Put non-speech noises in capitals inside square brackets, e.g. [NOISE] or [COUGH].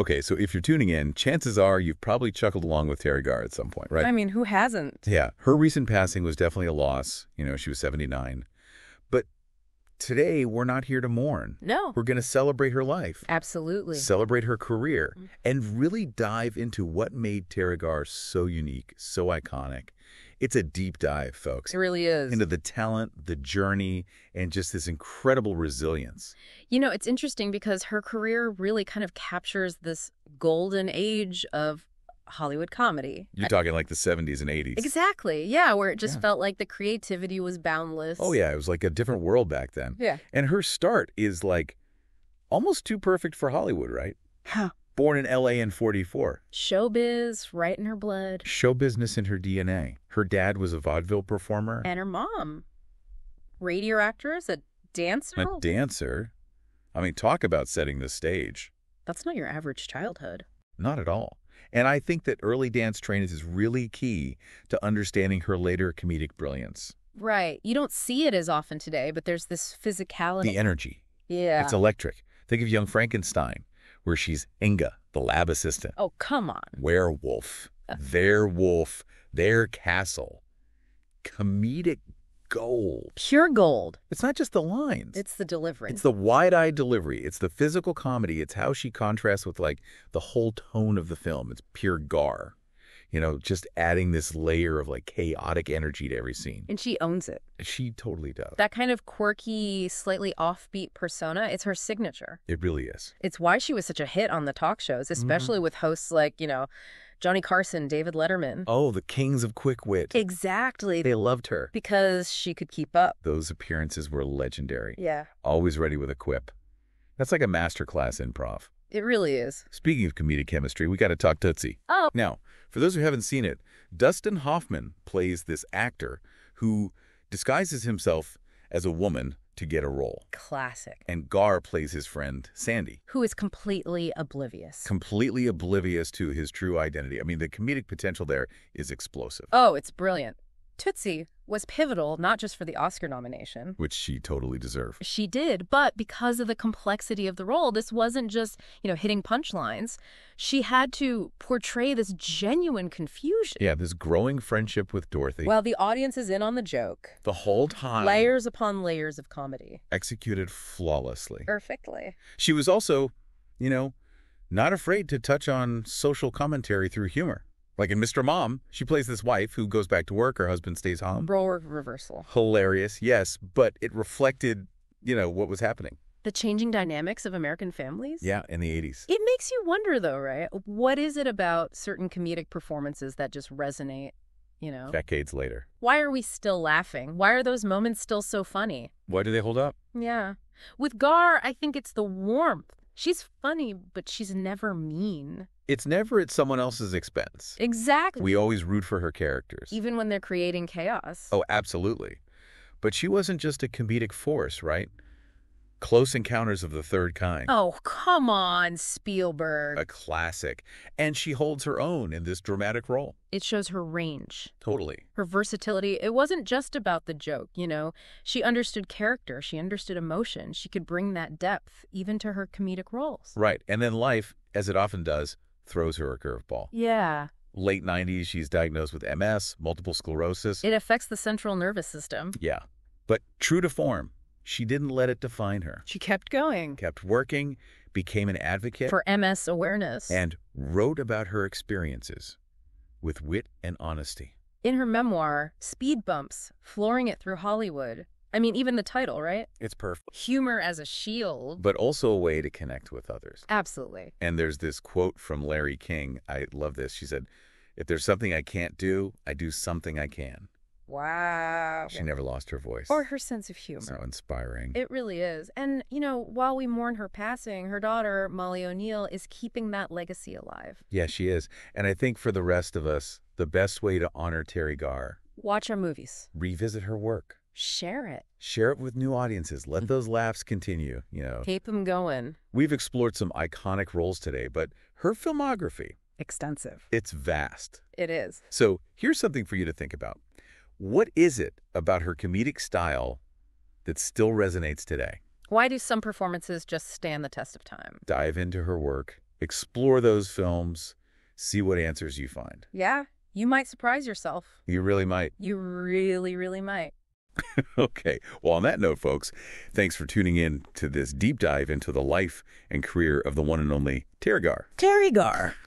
Okay, so if you're tuning in, chances are you've probably chuckled along with Teri Garr at some point, right? I mean, who hasn't? Yeah, her recent passing was definitely a loss. You know, she was 79. Today, we're not here to mourn. No. We're going to celebrate her life, Absolutely. celebrate her career, Mm. and really dive into what made Teri Garr so unique, so iconic. It's a deep dive, folks, It really is. into the talent, the journey, and just this incredible resilience. You know, it's interesting because her career really kind of captures this golden age of Hollywood comedy. You're talking like the 70s and 80s. Exactly. Yeah, where it just Yeah. felt like the creativity was boundless. Oh, yeah, it was like a different world back then. Yeah. And her start is like almost too perfect for Hollywood, right? Huh. Born in LA in 44. Showbiz right in her blood. Show business in her DNA. Her dad was a vaudeville performer, And her mom. Radio actress, a dancer. a dancer. I mean, talk about setting the stage. That's not your average childhood. Not at all. And I think that early dance training is really key to understanding her later comedic brilliance. Right. You don't see it as often today, but there's this physicality. The energy. yeah. It's electric. Think of Young Frankenstein, where she's Inga, the lab assistant. oh, come on. werewolf, uh. there wolf, there castle. Comedic gold. Pure gold. It's not just the lines. It's the delivery. It's the wide-eyed delivery. It's the physical comedy. It's how she contrasts with like the whole tone of the film. It's pure Garr. You know, just adding this layer of like chaotic energy to every scene. and she owns it. She totally does. That kind of quirky, slightly offbeat persona, it's her signature. It really is. It's why she was such a hit on the talk shows, mm-hmm. especially with hosts like, you know, Johnny Carson, David Letterman. Oh, the kings of quick wit. Exactly. They loved her. Because she could keep up. Those appearances were legendary. Yeah, Always ready with a quip. That's like a masterclass improv. It really is. Speaking of comedic chemistry, we got to talk Tootsie. Oh, Now, for those who haven't seen it, Dustin Hoffman plays this actor who disguises himself as a woman to get a role. classic. And Garr plays his friend Sandy, Who is completely oblivious. completely oblivious to his true identity. I mean, the comedic potential there is explosive, oh, it's brilliant. Tootsie was pivotal not just for the Oscar nomination. which she totally deserved. She did, but because of the complexity of the role, this wasn't just, you know, hitting punchlines. She had to portray this genuine confusion. Yeah, this growing friendship with Dorothy. While the audience is in on the joke, the whole time layers upon layers of comedy. executed flawlessly. Perfectly. She was also, you know, not afraid to touch on social commentary through humor. Like in Mr. Mom, she plays this wife who goes back to work, her husband stays home. Role reversal. Hilarious, yes, but it reflected, you know, what was happening. The changing dynamics of American families? Yeah, in the 80s. It makes you wonder, though, right? What is it about certain comedic performances that just resonate? You know? Decades later. Why are we still laughing? Why are those moments still so funny? Why do they hold up? Yeah. With Garr, I think it's the warmth. She's funny, but she's never mean. It's never at someone else's expense. Exactly. We always root for her characters. Even when they're creating chaos. Oh, absolutely. But she wasn't just a comedic force, right? Close Encounters of the Third Kind. Oh, come on, Spielberg. A classic. And she holds her own in this dramatic role. It shows her range, Totally. her versatility. It wasn't just about the joke, you know. She understood character, she understood emotion. She could bring that depth even to her comedic roles. Right. And then life, as it often does, throws her a curveball. Yeah. Late 90s, she's diagnosed with MS, multiple sclerosis. It affects the central nervous system. yeah. But true to form, she didn't let it define her. She kept going Kept working, became an advocate, for MS awareness. and wrote about her experiences with wit and honesty. In her memoir, Speed Bumps, Flooring It Through Hollywood. I mean, even the title, right? It's perfect. Humor as a shield. But also a way to connect with others. Absolutely. And there's this quote from Larry King. I love this. She said, If there's something I can't do, I do something I can. Wow. She never lost her voice. Or her sense of humor. So inspiring. It really is. And, you know, while we mourn her passing, her daughter, Molly O'Neil, is keeping that legacy alive. yeah, she is. And I think for the rest of us, the best way to honor Teri Garr, Watch her movies. revisit her work. Share it. Share it with new audiences. Let mm. those laughs continue, you know. Keep them going. We've explored some iconic roles today, but her filmography, Extensive. it's vast. It is. So here's something for you to think about. What is it about her comedic style that still resonates today? Why do some performances just stand the test of time? Dive into her work Explore those films, see what answers you find. Yeah, you might surprise yourself. You really might. You really, really might. [LAUGHS] Okay. Well, on that note, folks, thanks for tuning in to this deep dive into the life and career of the one and only Teri Garr.